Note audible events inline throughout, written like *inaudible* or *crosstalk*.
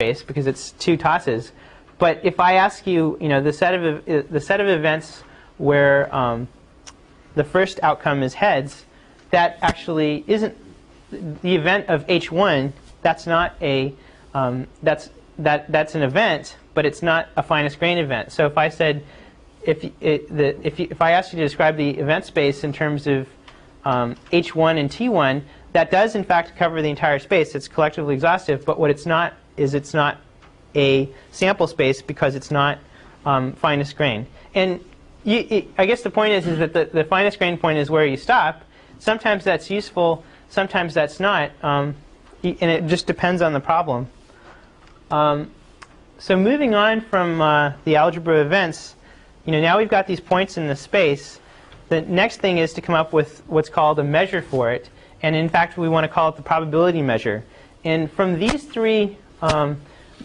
space because it's two tosses. But if I ask you, you know, the set of the set of events where um, the first outcome is heads, that actually isn't the event of h1. That's not a um, that's that that's an event, but it's not a finest grain event. So if I said if it, the, if, you, if I asked you to describe the event space in terms of um, h1 and t1, that does in fact cover the entire space. It's collectively exhaustive, but what it's not is it's not a sample space because it's not um, finest grain. And you, it, I guess the point is, is that the, the finest grain point is where you stop. Sometimes that's useful, sometimes that's not, um, and it just depends on the problem. Um, so moving on from uh, the algebra events, you know, now we've got these points in the space. The next thing is to come up with what's called a measure for it. And in fact, we want to call it the probability measure. And from these three um,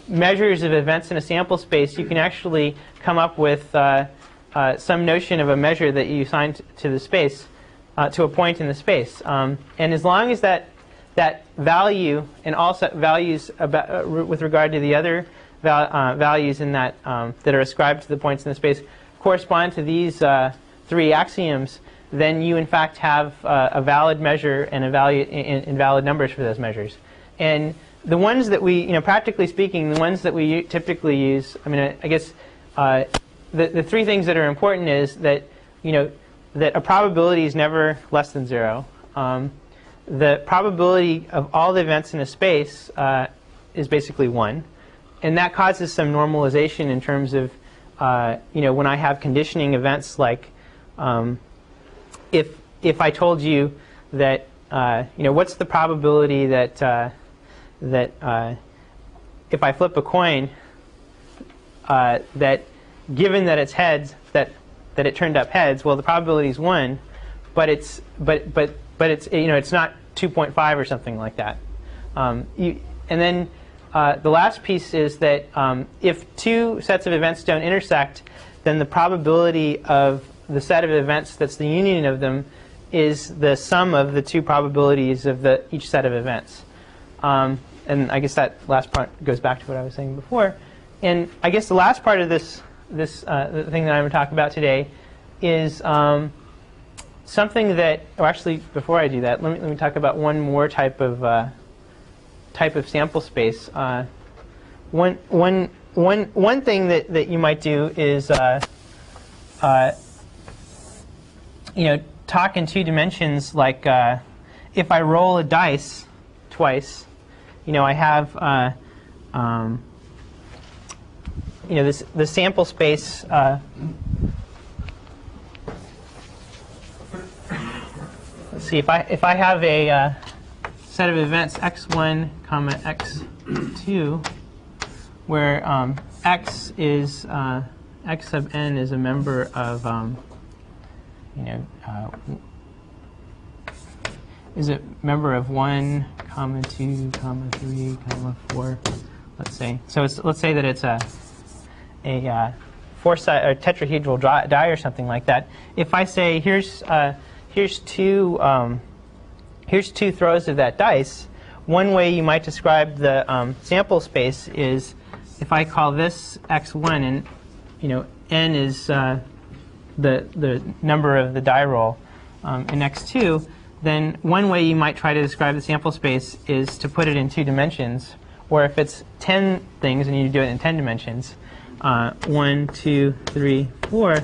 measures of events in a sample space, you can actually come up with uh, uh, some notion of a measure that you assign to the space, uh, to a point in the space. Um, and as long as that that value and also values about, uh, with regard to the other val uh, values in that um, that are ascribed to the points in the space correspond to these uh, three axioms, then you in fact have a valid measure and a value in, in valid numbers for those measures. And the ones that we, you know, practically speaking, the ones that we typically use, I mean, I, I guess uh, the, the three things that are important is that, you know, that a probability is never less than zero. Um, the probability of all the events in a space uh, is basically one. And that causes some normalization in terms of, uh, you know, when I have conditioning events like um, if, if I told you that, uh, you know, what's the probability that uh, that uh, if I flip a coin, uh, that given that it's heads, that that it turned up heads, well, the probability is one, but it's but but but it's you know it's not 2.5 or something like that. Um, you, and then uh, the last piece is that um, if two sets of events don't intersect, then the probability of the set of events that's the union of them is the sum of the two probabilities of the each set of events. Um, and I guess that last part goes back to what I was saying before. And I guess the last part of this, this uh, thing that I'm going to talk about today is um, something that, or actually, before I do that, let me, let me talk about one more type of, uh, type of sample space. Uh, one, one, one, one thing that, that you might do is, uh, uh, you know, talk in two dimensions like uh, if I roll a dice twice, you know, I have, uh, um, you know, this the sample space. Uh, let's see if I if I have a uh, set of events x1 comma x2, where um, x is uh, x sub n is a member of um, you know uh, is a member of 1, comma 2, comma 3, comma 4, let's say. So it's, let's say that it's a, a uh, four-side or tetrahedral die or something like that. If I say here's, uh, here's, two, um, here's two throws of that dice, one way you might describe the um, sample space is if I call this x1 and you know n is uh, the, the number of the die roll um, in x2, then one way you might try to describe the sample space is to put it in two dimensions. Or if it's 10 things and you do it in 10 dimensions, uh, one, two, three, four,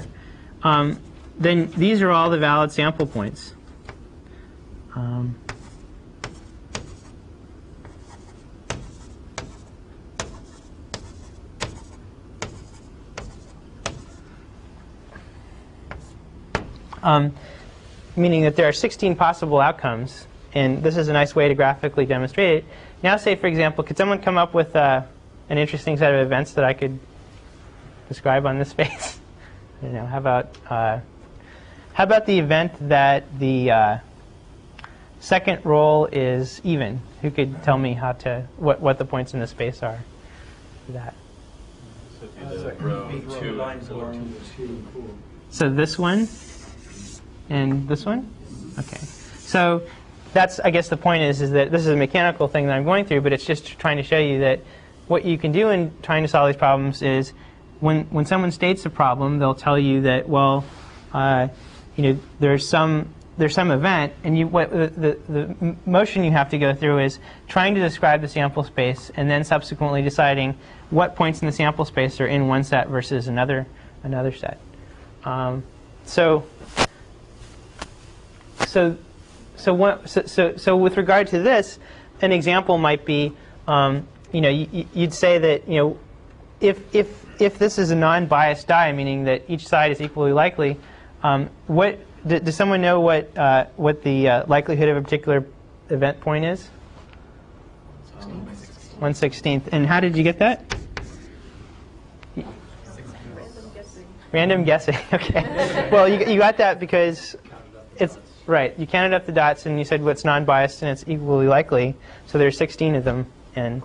um, then these are all the valid sample points. Um, um, meaning that there are 16 possible outcomes. And this is a nice way to graphically demonstrate it. Now say, for example, could someone come up with uh, an interesting set of events that I could describe on this space? I don't know. How about, uh, how about the event that the uh, second roll is even? Who could tell me how to what, what the points in the space are for that? So this one and this one? Okay. So that's, I guess the point is, is that this is a mechanical thing that I'm going through, but it's just trying to show you that what you can do in trying to solve these problems is when, when someone states a problem, they'll tell you that, well, uh, you know, there's some, there's some event, and you, what, the, the, the motion you have to go through is trying to describe the sample space and then subsequently deciding what points in the sample space are in one set versus another, another set. Um, so, so, so, what, so, so, so with regard to this, an example might be, um, you know, you, you'd say that, you know, if, if, if this is a non-biased die, meaning that each side is equally likely, um, what, d- does someone know what, uh, what the uh, likelihood of a particular event point is? 1 16th. And how did you get that? Random guessing. *laughs* okay. well, you, you got that because it's right. You counted up the dots and you said what's non-biased and it's equally likely. So there's 16 of them, and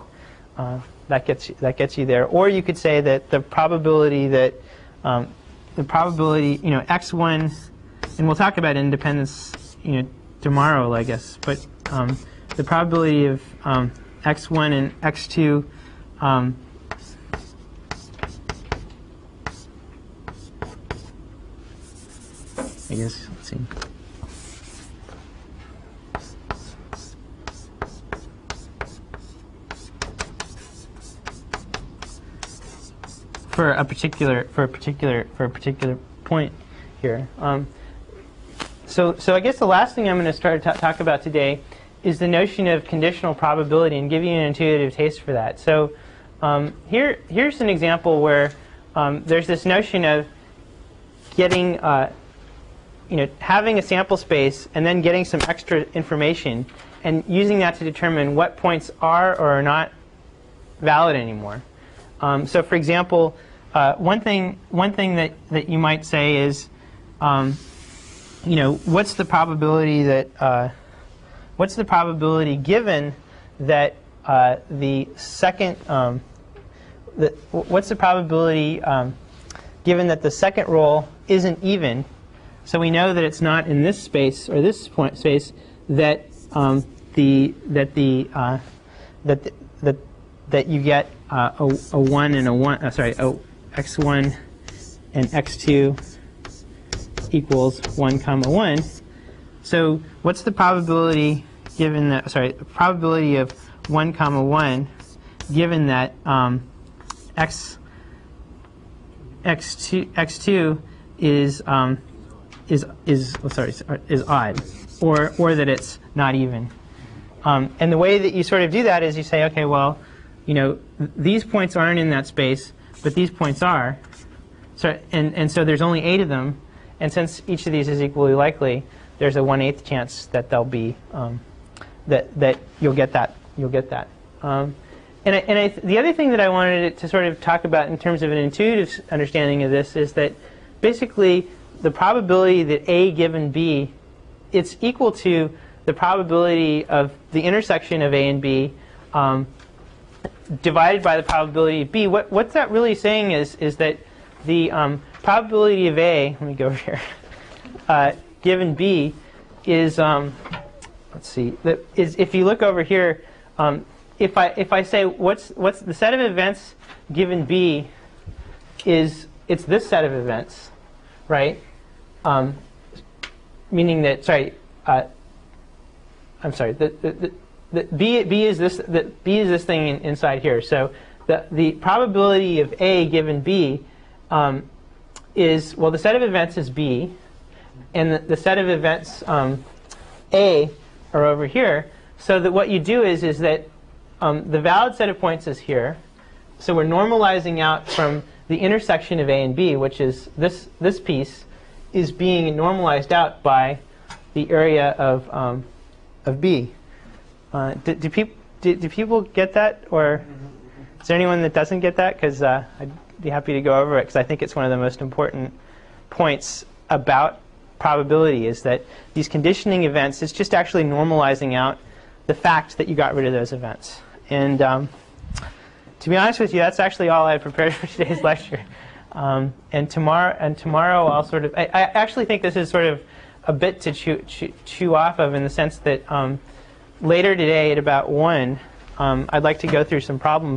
uh, that gets you, that gets you there. Or you could say that the probability that um, the probability, you know, x1, and we'll talk about independence, you know, tomorrow, I guess. But um, the probability of um, x1 and x2 um, I guess, let's see. For a particular, for a particular, for a particular point here. Um, so, so I guess the last thing I'm going to start to talk about today is the notion of conditional probability and give you an intuitive taste for that. So, um, here, here's an example where um, there's this notion of getting uh, you know, having a sample space and then getting some extra information and using that to determine what points are or are not valid anymore. Um, so, for example, uh, one thing one thing that, that you might say is, um, you know, what's the probability that uh, what's the probability given that uh, the second um, the, what's the probability um, given that the second roll isn't even? So we know that it's not in this space or this point space that um, the that the uh, that the, that that you get uh, a, a one and a one. Uh, sorry, a x1 and x2 equals one comma one. So what's the probability given that? Sorry, probability of one comma one given that um, x x2 x2 is um, is is oh, sorry is odd, or or that it's not even. Um, and the way that you sort of do that is you say, okay, well, you know, th- these points aren't in that space, but these points are. So and and so there's only eight of them, and since each of these is equally likely, there's a one eighth chance that they'll be um, that that you'll get that you'll get that. Um, and I, and I, the other thing that I wanted to sort of talk about in terms of an intuitive understanding of this is that basically the probability that A given B, it's equal to the probability of the intersection of A and B um, divided by the probability of B. What, what's that really saying is, is that the um, probability of A, let me go over here, *laughs* uh, given B is, um, let's see, is, if you look over here, um, if I, if I say what's, what's the set of events given B is, it's this set of events, right? Um, meaning that, sorry, uh, I'm sorry, the, the, the, B, B is this, the, B is this thing inside here. So the, the probability of A given B um, is, well, the set of events is B, and the, the set of events um, A are over here. So that what you do is, is that um, the valid set of points is here. So we're normalizing out from the intersection of A and B, which is this, this piece, is being normalized out by the area of, um, of B. Uh, do, do, peop, do, do, people get that? Or is there anyone that doesn't get that? Because uh, I'd be happy to go over it because I think it's one of the most important points about probability is that these conditioning events, it's just actually normalizing out the fact that you got rid of those events. And um, to be honest with you, that's actually all I had prepared *laughs* for today's *laughs* lecture. Um, and tomorrow, and tomorrow, I'll sort of. I, I, actually think this is sort of a bit to chew, chew, chew off of in the sense that um, later today at about one, um, I'd like to go through some problems.